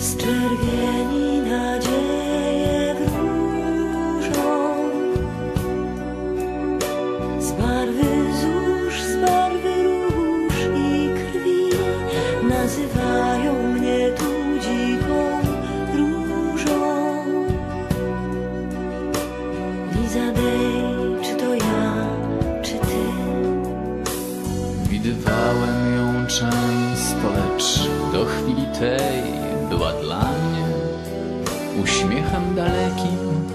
Z czerwieni nadzieje wróżą, z barwy zórz, z barwy róż i krwi nazywają mnie tu dziką różą. Lizadej, czy to ja, czy ty? Widywałem ją często, lecz do chwili tej uśmiechem dalekim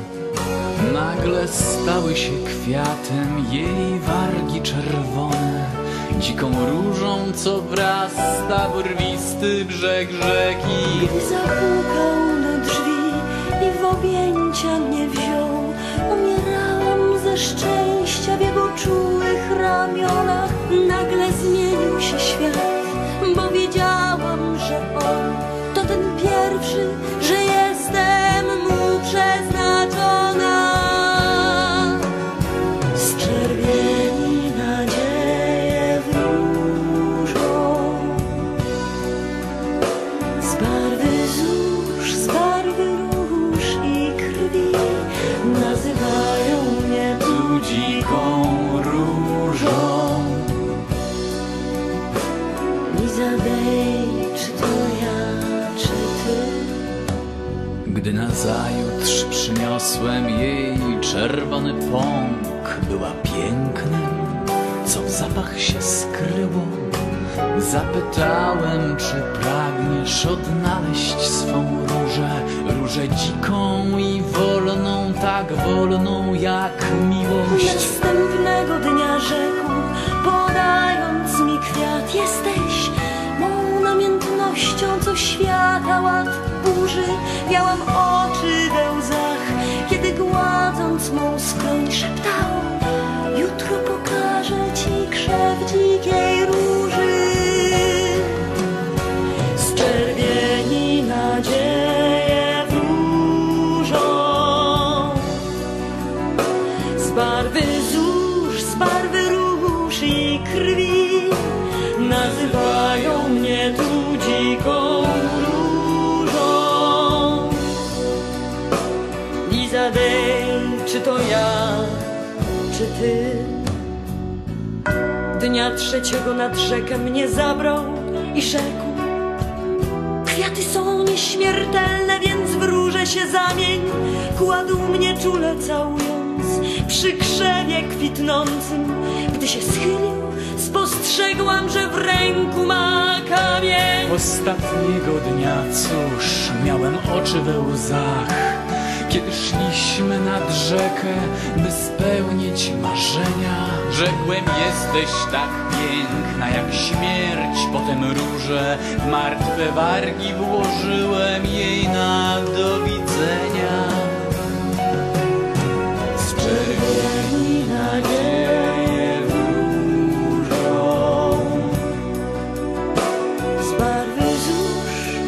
Nagle stały się kwiatem jej wargi czerwone Dziką różą, co wrasta w rwisty brzeg rzeki Gdy zapukał do drzwi i w objęcia mnie wziął, umierałam ze szczęścia w jego czułych ramionach. Nagle zmienił się świat, bo wiedziałam, że on to ten pierwszy, Izabel, czy to ja, czy ty? Gdy nazajutrz przyniosłem jej czerwony pąk Była pięknym, co w zapach się skryło Zapytałem, czy pragniesz odnaleźć swą różę Różę dziką i wolną, tak wolną jak miłość Następnego dnia rzekł, podając mi kwiat Jesteś świata ład burzy Miałam oczy we łzach, kiedy gładząc mą skroń szeptał Jutro pokażę ci krzew dzikiej róży. Z czerwieni nadzieję wróżą. Z barwy zórz, z barwy róż i krwi Nazywają mnie tu dziką czy ty? Dnia trzeciego nad rzekę mnie zabrał i rzekł Kwiaty są nieśmiertelne, więc w się zamień. Kładł mnie czule całując przy krzewie kwitnącym. Gdy się schylił, spostrzegłam, że w ręku ma kamień. Ostatniego dnia, cóż, miałem oczy we łzach Kiedy szliśmy nad rzekę, by spełnić marzenia. Rzekłem, jesteś tak piękna jak śmierć Potem róże w martwe wargi włożyłem jej na do widzenia. Z czerwieni nadzieję wróżą Z barwy zórz,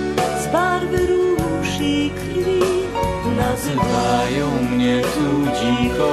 z barwy róż i krwi. Nazywają mnie tu dziką